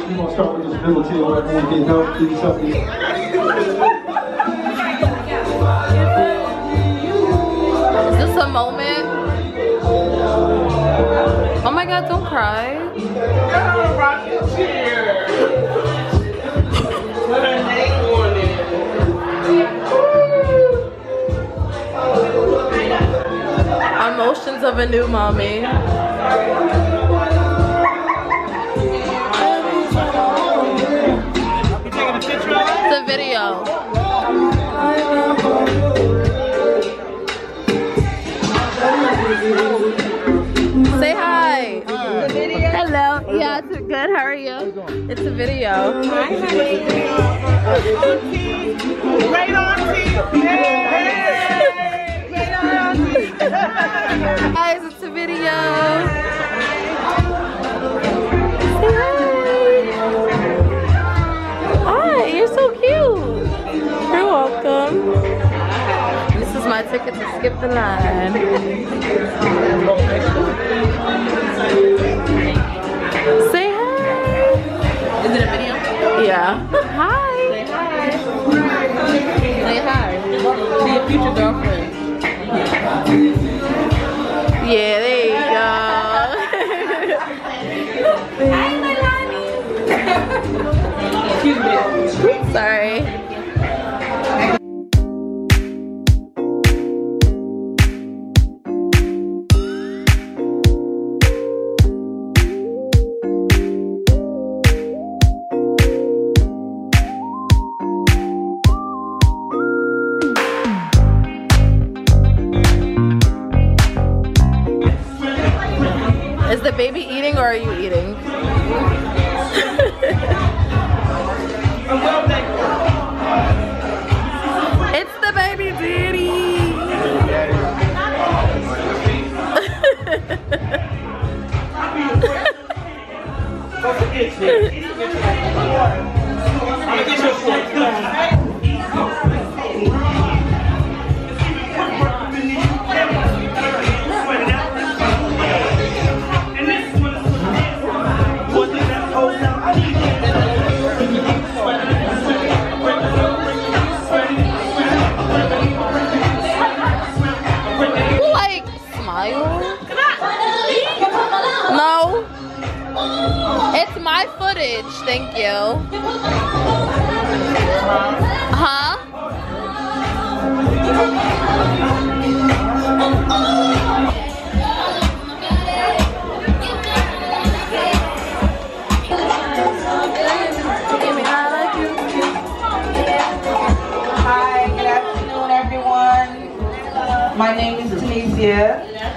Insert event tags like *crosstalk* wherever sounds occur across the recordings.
first. We're gonna start with this middle table. Everyone get help, help me. Is this a moment? Oh my god, don't cry. Emotions of a new mommy. Yeah, it's good. How are you? It's a video. Great auntie! Hey! Great auntie! Guys, it's a video. Hi. Hi, you're so cute. You're welcome. This is my ticket to skip the line. Say hi. Is it a video? Yeah. Hi. Say hi. Say hi. To your future girlfriend. Yeah, there you Excuse *laughs* baby eating or are you eating?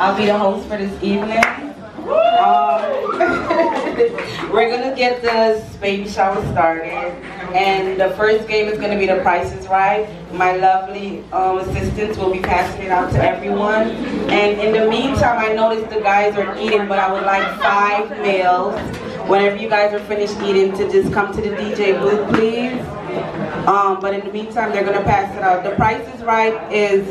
I'll be the host for this evening. Um, *laughs* we're gonna get the baby shower started, and the first game is gonna be The Price is Right. My lovely um, assistants will be passing it out to everyone. And in the meantime, I noticed the guys are eating, but I would like five meals. Whenever you guys are finished eating, to just come to the DJ booth, please. Um, but in the meantime, they're gonna pass it out. The Price is Right is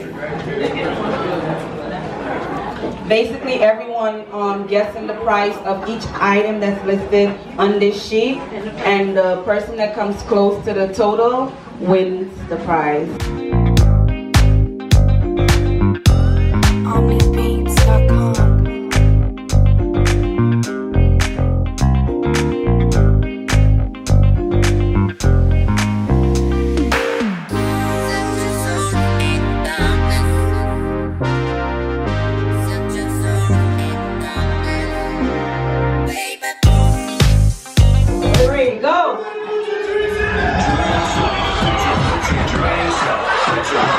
basically everyone um, guessing the price of each item that's listed on this sheet, and the person that comes close to the total wins the prize.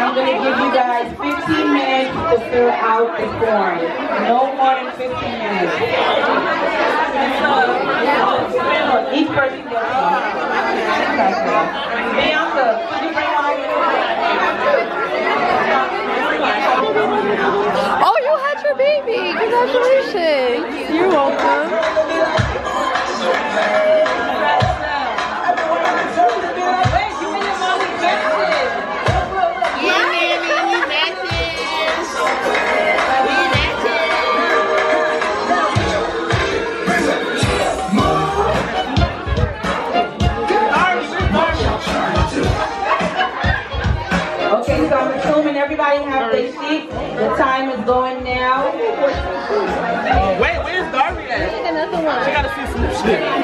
I'm going to give you guys 15 minutes to fill out the form. No more than 15 minutes. Each person gets one. Bianca, could you bring one Oh, you had your baby. Congratulations. Yeah. *laughs*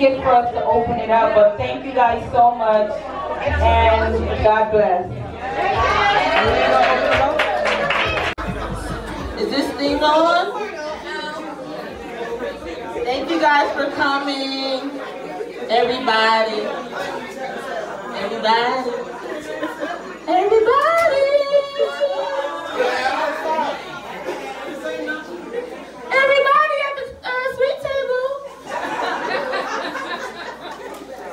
yet for us to open it up, but thank you guys so much, and God bless. Is this thing on? Thank you guys for coming. Everybody. Everybody. Everybody at the uh, sweet table.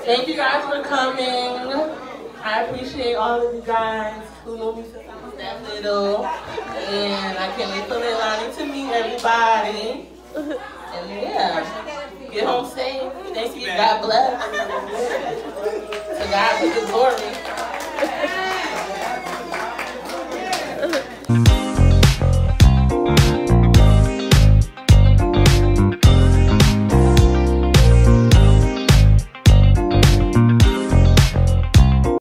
Thank you guys for coming. I appreciate all of you guys who know me since I was that little. And I can't wait for Leilani to meet everybody. And yeah, get home safe. Thank you. God bless. *laughs* To God be the glory.